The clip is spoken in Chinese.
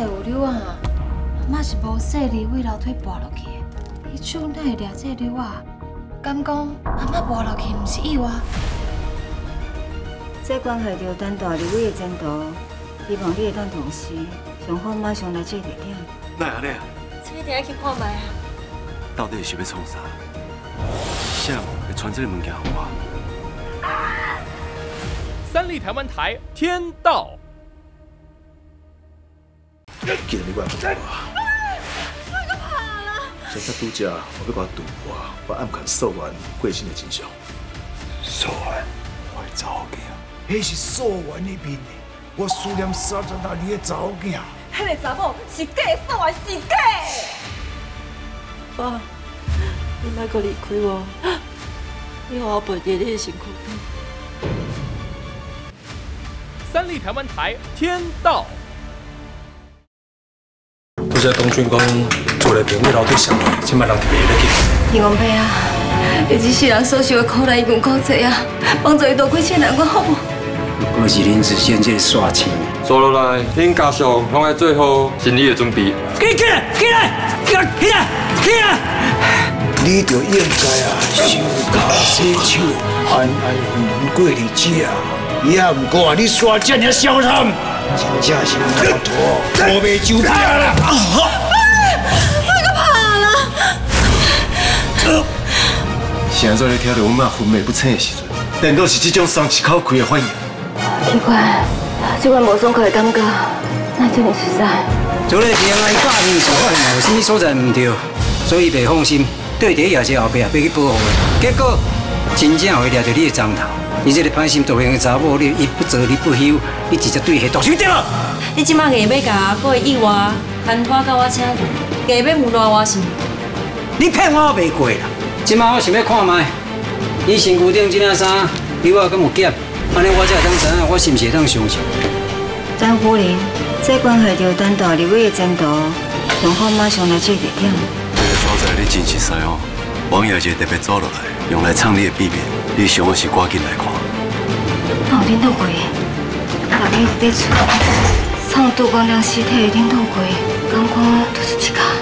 会有瘤啊？嘛是无细力位楼梯跋落去，伊手哪会抓这瘤啊？敢讲阿妈跋落去，毋是意外？这关系到单大二位的前途，希望你会当同时，上好马上来这地点。那安尼啊？这一定要去看卖啊！到底是要创啥？谁会传这个物件给我？三立台湾台天道。见你怪不错啊！现在拄则我要把赌博，把暗砍扫完贵姓的真相。扫完，我的查某囝，那是扫完那边。我思念三十大年的查某囝。那个查某是假扫完是假。爸，你莫搁离开我，你让我陪在你的身躯边。三立台湾台天道。不知东俊讲做来朋友留对上，千万人特别要记。天公伯啊，你一世人所受的苦难已经够多啊，帮助伊渡过千难关，好不？不过是恁之间这个耍钱。坐落来，恁家属拢爱做好心理的准备。起起来，起来，起来，起来，起来！你就应该啊，收卡洗手，安安稳稳过日子啊。也唔过你耍这样嚣张。真正是摩托，我被酒驾了。那个怕了。现在你听到我妈昏迷不醒的时阵，难道是这种双气口开的反应？奇怪，这款无爽快的感觉，那这么实在。做咧平安假面上可有什么所在唔对，所以袂放心，对伫夜车后壁要去保护的。结果真正会抓到你的脏头。你这个歹心大行的查某，你一不做你不休，你直接对下毒手对了。你即马硬要甲我意外，牵拖到我车里，硬要诬赖我是？你骗我袂过啦！即马我想要看卖，你身躯顶这件衫，你我敢有捡？安尼我才会当知影我是毋是会当相信。张夫人，这关系到单大二位的前途，上好马上来这地点。这个所在你真实使哦，王爷就特别做落来，用来藏你的秘密。你想的是赶紧来看。那有恁倒过？大家一直在厝，唱杜光亮尸体，恁倒过？刚刚。